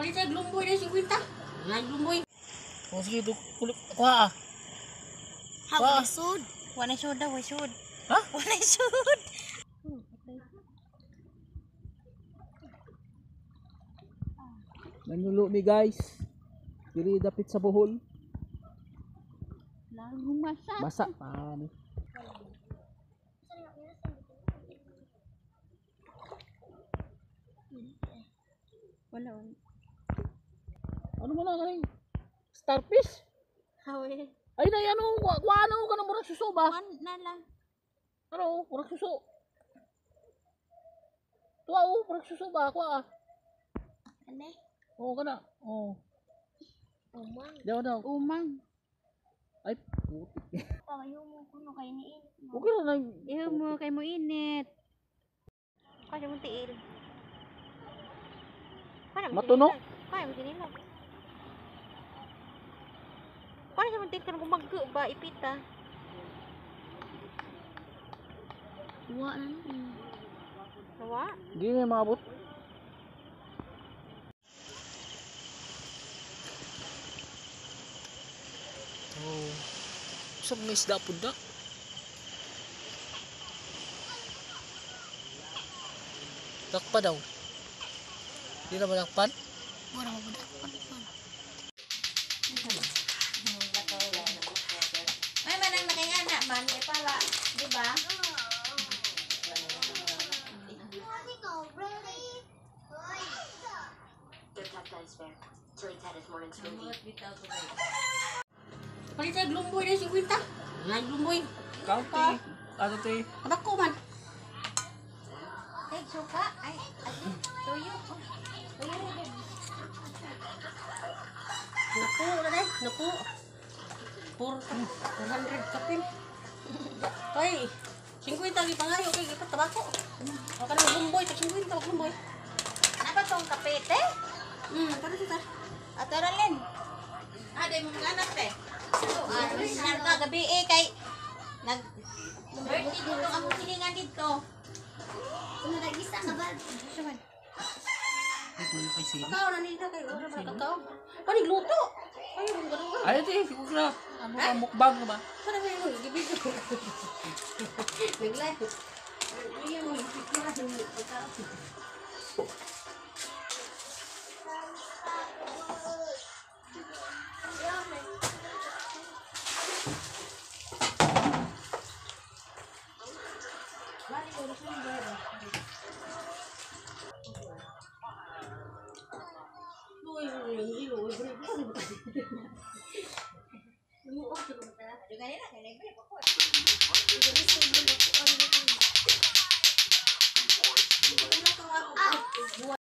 Palit tayo glumboy na 50. Nga glumboy. Oh, sige, duk, kulik, kuha ah. Ha, Wa. wala sud. Wala sud daw, wala sud. Ha? Wala sud. Manulo mi guys. Diri dapit sa buhol. Lago masa. Basa pa ni. Wala. Ano mo na kaning starfish? Hawe. Ay na ano, wa, wa ano ka na murag suso ba? Wan na lang. Ano, murag suso. Tuwa oh, murag suso ba ako ah. Ane? Oo kana. Oo. Umang. Daw daw. Umang. Ay, putik. Tayo mo kuno kay ni Okay na lang. Iyo mo kay mo init. Kaya mo tiil. Kaya mo Matuno? Tinilog. Kaya mo tinilog. Kaya mo tinilog kung mag ba ipita. Wa na ni. Wa? Di na maabot. Oh. Sa mga isda po da. Dakpa daw. Di na ba dakpan? Wala mo budak. Ay nakingana man ni pala, di ba? Palit tayo glumboy na 50. Nga glumboy. Kauti. Ano to eh? Abako man. Ay, suka. Ay, ay, tuyo. Naku, na dai. Naku. 400 kapin. Kay, 50 lagi pangayo kay kita tabako. O kana glumboy, ta 50 glumboy. Ano ba tong kapete? Hmm, kana kita. Ato rin. Ah, di mo mga anak eh. So, ah, original ka gabi eh, kay nag birthday dito ang silingan dito. Ano nagisa ka ba? Suman. Kakao na nila kay ora ba kakao. Kani luto. Ay, mo ganun. Ay, ito eh. Huwag na. Ano ka mukbang ba? May mo gibig ko. Ipikira ni kakao. Uy, uy, uy, uy,